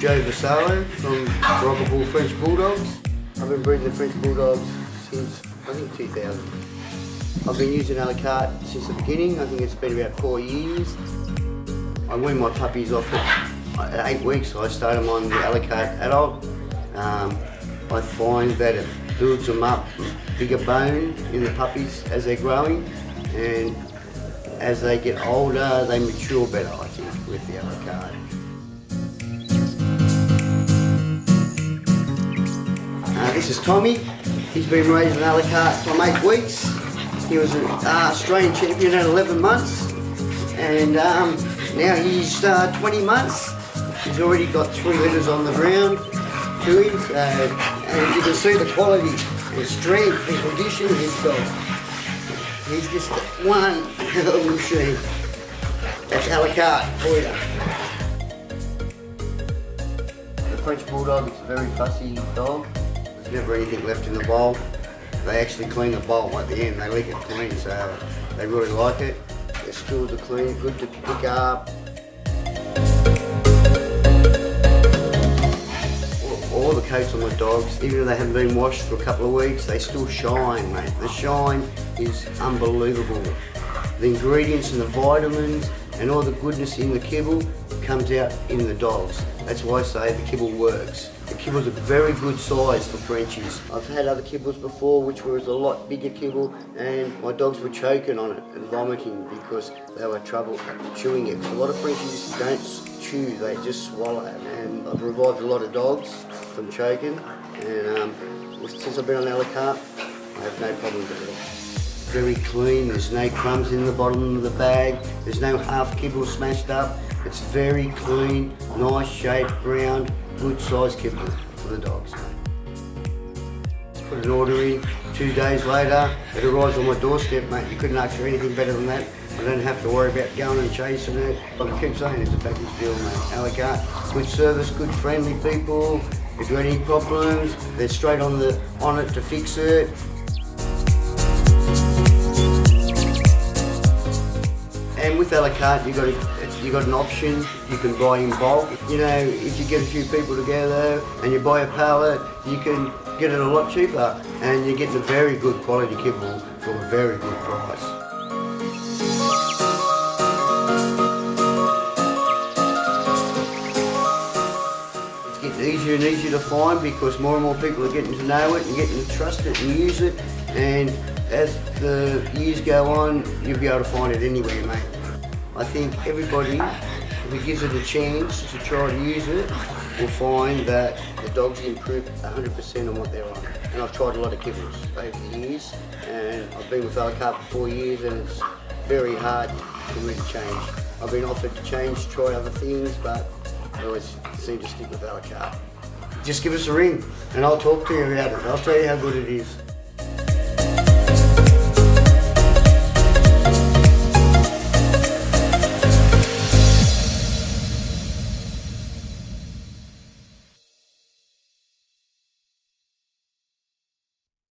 Joe Vassallo from Boroccabull French Bulldogs. I've been breeding the French Bulldogs since, I think, 2000. I've been using a la since the beginning. I think it's been about four years. I wean my puppies off at, eight weeks. I start them on the a la carte adult. Um, I find that it builds them up bigger bone in the puppies as they're growing and as they get older they mature better I think with the a this is Tommy. He's been raised in a la carte from eight weeks. He was an uh, Australian champion at 11 months and um, now he's uh, 20 months. He's already got three litters on the ground to him uh, and you can see the quality and strength and condition he's got. He's just one hell machine. That's a la carte for you. The French Bulldog is a very fussy dog. Never anything left in the bowl. They actually clean the bowl at the end. They lick it clean, so they really like it. Their stools are clean, good to pick up. All- All the coats on the dogs, even if they haven't been washed for a couple of weeks, they still shine, mate. The shine is unbelievable. The ingredients and the vitamins and all the goodness in the kibble comes out in the dogs. That's why I say the kibble works. The kibble's a very good size for Frenchies. I've had other kibbles before which was a lot bigger kibble and my dogs were choking on it and vomiting because they were trouble chewing it. A lot of Frenchies don't chew, they just swallow. And I've revived a lot of dogs from choking and um, since I've been on a la carte, I have no problems at all very clean. There's no crumbs in the bottom of the bag. There's no half kibble smashed up. It's very clean, nice shaped, round, good size kibble for the dogs. Put an order in, two days later, it arrives on my doorstep, mate. You couldn't ask for anything better than that. I don't have to worry about going and chasing it. Like I keep saying, it's a package deal, mate. A la good service, good friendly people. If you have any problems, they're straight on the on it to fix it. And with a la carte, you got a, you got an option. You can buy in bulk. You know, if you get a few people together and you buy a pallet, you can get it a lot cheaper, and you're getting a very good quality kibble for a very good price. It's getting easier and easier to find because more and more people are getting to know it and getting to trust it and use it. And as the years go on, you'll be able to find it anywhere, mate. I think everybody, if he gives it a chance to try to use it, will find that the dogs improve 100% on what they're on. And I've tried a lot of kibbles over the years, and I've been with a la carte for four years, and it's very hard to change. I've been offered to change, try other things, but I always seem to stick with a la carte. Just give us a ring, and I'll talk to you about it. I'll tell you how good it is.